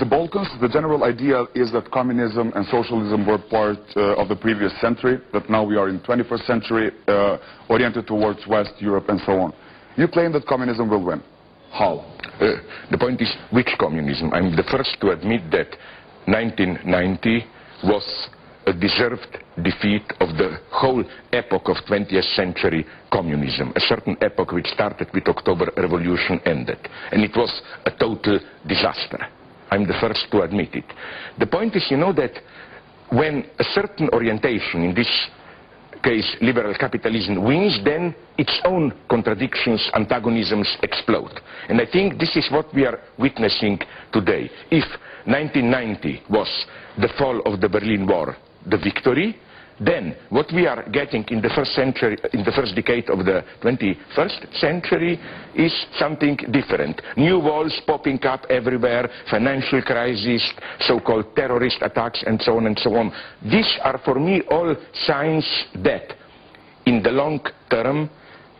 the Balkans, the general idea is that communism and socialism were part uh, of the previous century, that now we are in 21st century, uh, oriented towards West Europe and so on. You claim that communism will win. How? Uh, the point is, which communism? I'm the first to admit that 1990 was a deserved defeat of the whole epoch of 20th century communism. A certain epoch which started with October Revolution ended. And it was a total disaster. I'm the first to admit it. The point is, you know, that when a certain orientation, in this case liberal capitalism, wins, then its own contradictions, antagonisms explode. And I think this is what we are witnessing today. If 1990 was the fall of the Berlin Wall, the victory, then what we are getting in the first century, in the first decade of the 21st century is something different. New walls popping up everywhere, financial crisis, so-called terrorist attacks and so on and so on. These are for me all signs that in the long term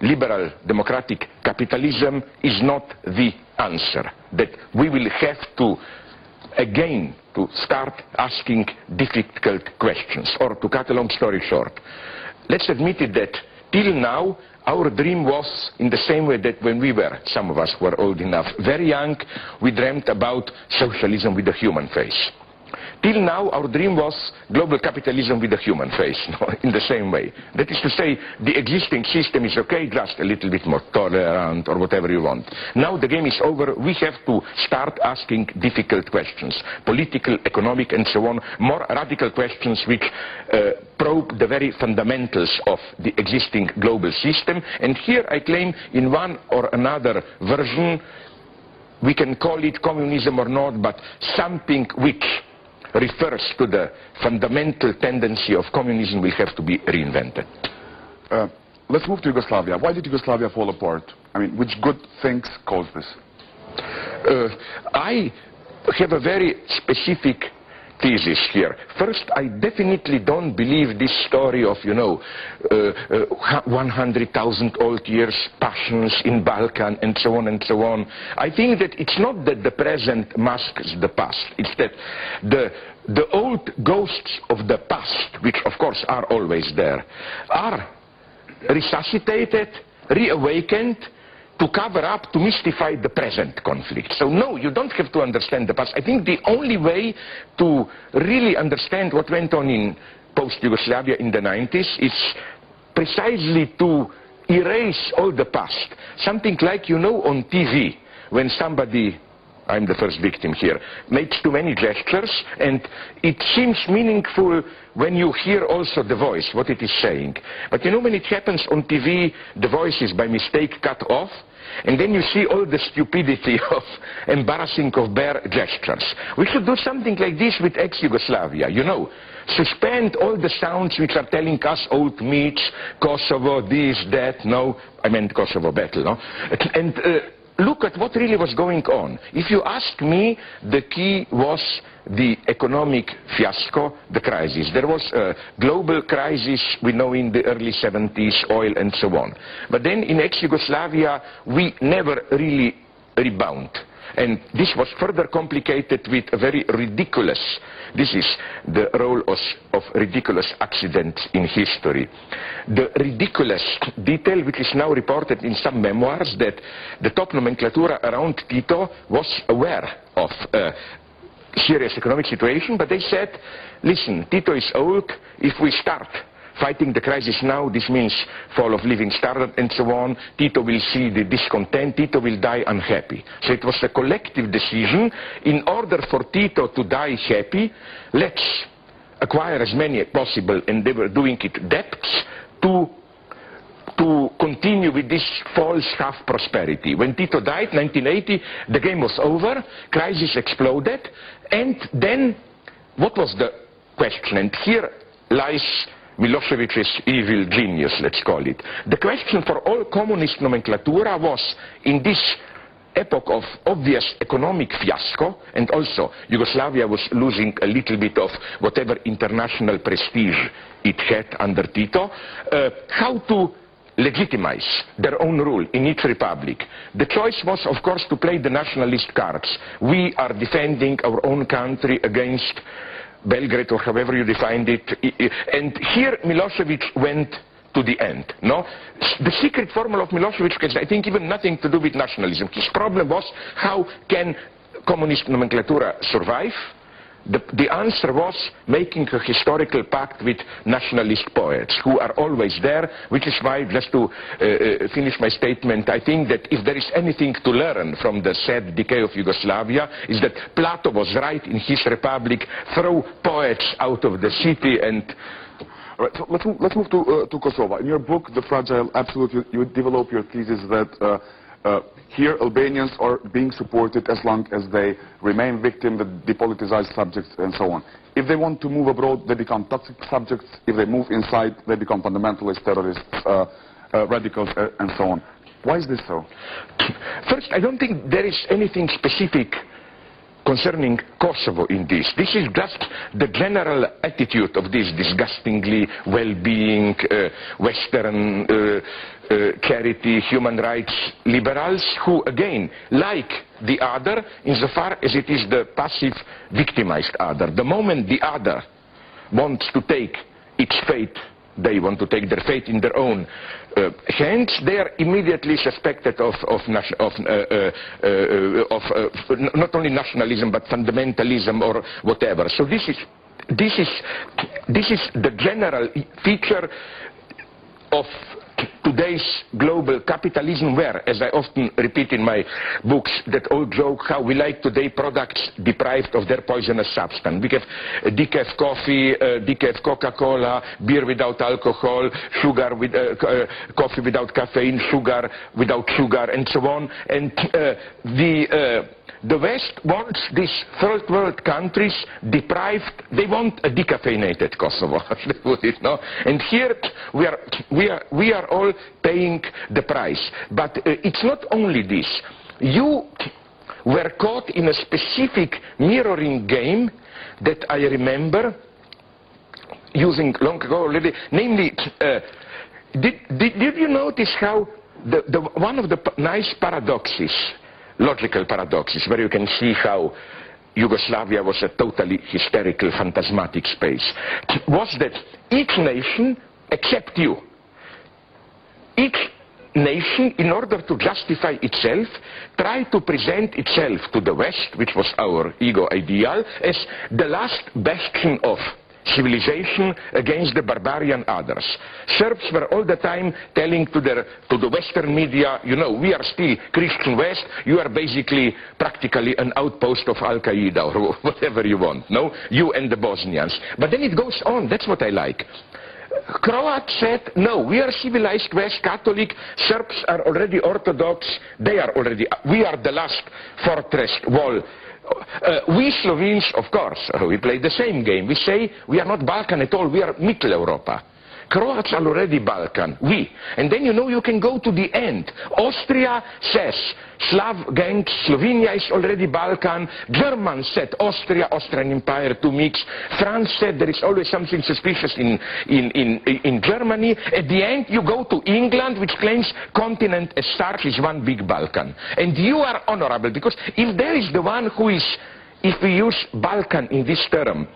liberal democratic capitalism is not the answer. That we will have to again to start asking difficult questions. Or to cut a long story short, let's admit it that till now our dream was in the same way that when we were, some of us were old enough, very young, we dreamt about socialism with a human face. Till now, our dream was global capitalism with a human face, no? in the same way. That is to say, the existing system is okay, just a little bit more tolerant or whatever you want. Now the game is over, we have to start asking difficult questions, political, economic, and so on, more radical questions which uh, probe the very fundamentals of the existing global system. And here I claim in one or another version, we can call it communism or not, but something which refers to the fundamental tendency of communism will have to be reinvented. Uh, let's move to Yugoslavia. Why did Yugoslavia fall apart? I mean, which good things caused this? Uh, I have a very specific thesis here. First, I definitely don't believe this story of, you know, uh, uh, 100,000 old years passions in Balkan and so on and so on. I think that it's not that the present masks the past. It's that the, the old ghosts of the past, which of course are always there, are resuscitated, reawakened, to cover up, to mystify the present conflict. So no, you don't have to understand the past. I think the only way to really understand what went on in post-Yugoslavia in the 90s is precisely to erase all the past. Something like, you know, on TV, when somebody I'm the first victim here, makes too many gestures, and it seems meaningful when you hear also the voice, what it is saying. But you know, when it happens on TV, the voice is by mistake cut off, and then you see all the stupidity of embarrassing of bare gestures. We should do something like this with ex-Yugoslavia, you know. Suspend all the sounds which are telling us old meats, Kosovo, this, that, no, I meant Kosovo battle, no? And uh, look at what really was going on. If you ask me, the key was the economic fiasco, the crisis. There was a global crisis, we know in the early 70s, oil and so on. But then in ex-Yugoslavia, we never really rebound. And this was further complicated with a very ridiculous, this is the role of, of ridiculous accidents in history. The ridiculous detail which is now reported in some memoirs that the top nomenclatura around Tito was aware of uh, serious economic situation, but they said, listen, Tito is old, if we start fighting the crisis now, this means fall of living standard and so on. Tito will see the discontent. Tito will die unhappy. So it was a collective decision. In order for Tito to die happy, let's acquire as many as possible, and they were doing it debts, to to continue with this false half prosperity. When Tito died, 1980, the game was over, crisis exploded, and then what was the question? And here lies Milosevic's evil genius, let's call it. The question for all communist nomenclatura was, in this epoch of obvious economic fiasco, and also Yugoslavia was losing a little bit of whatever international prestige it had under Tito, uh, how to legitimize their own rule in each republic. The choice was, of course, to play the nationalist cards. We are defending our own country against Belgrade or however you defined it. And here Milosevic went to the end. No? The secret formula of Milosevic has, I think, even nothing to do with nationalism. His problem was how can communist nomenclatura survive? The, the, answer was making a historical pact with nationalist poets who are always there, which is why, just to uh, uh, finish my statement, I think that if there is anything to learn from the sad decay of Yugoslavia, is that Plato was right in his Republic, throw poets out of the city and Right, so let's, let's move to, uh, to Kosovo. In your book, The Fragile Absolute, you, you develop your thesis that uh, uh, here Albanians are being supported as long as they remain victims, depoliticized subjects, and so on. If they want to move abroad, they become toxic subjects. If they move inside, they become fundamentalists, terrorists, uh, uh, radicals, uh, and so on. Why is this so? First, I don't think there is anything specific concerning Kosovo in this. This is just the general attitude of these disgustingly well-being uh, Western uh, uh, charity, human rights liberals who, again, like the other insofar as it is the passive victimized other. The moment the other wants to take its fate they want to take their fate in their own uh, hands, they are immediately suspected of, of, of, uh, uh, uh of uh, not only nationalism but fundamentalism or whatever. So this is, this is, this is the general feature of today's global capitalism where, as I often repeat in my books, that old joke how we like today products deprived of their poisonous substance. We have decaf coffee, uh, decaf Coca-Cola, beer without alcohol, sugar with, uh, uh, coffee without caffeine, sugar without sugar, and so on. And the uh, the West wants these third world countries deprived, they want a decaffeinated Kosovo, no? And here we are, we are, we are all paying the price. But uh, it's not only this. You were caught in a specific mirroring game that I remember using long ago already, namely, uh, did, did, did you notice how the, the, one of the nice paradoxes logical paradoxes where you can see how Yugoslavia was a totally hysterical, phantasmatic space, was that each nation, except you, each nation, in order to justify itself, tried to present itself to the West, which was our ego ideal, as the last bastion of civilization against the barbarian others. Serbs were all the time telling to, their, to the Western media, you know, we are still Christian West, you are basically practically an outpost of Al-Qaeda or whatever you want, no? You and the Bosnians. But then it goes on, that's what I like. Croat said, no, we are civilized West Catholic, Serbs are already Orthodox, they are already, we are the last fortress wall uh, we Slovenes, of course, uh, we play the same game. We say we are not Balkan at all, we are Middle Europa. Croats are already Balkan, we. And then you know you can go to the end. Austria says Slav gang, Slovenia is already Balkan. Germans said Austria, Austrian Empire to mix. France said there is always something suspicious in, in, in, in Germany. At the end you go to England which claims continent as such is one big Balkan. And you are honorable because if there is the one who is, if we use Balkan in this term,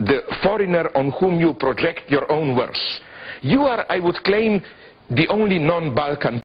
the foreigner on whom you project your own words. You are, I would claim, the only non-Balkan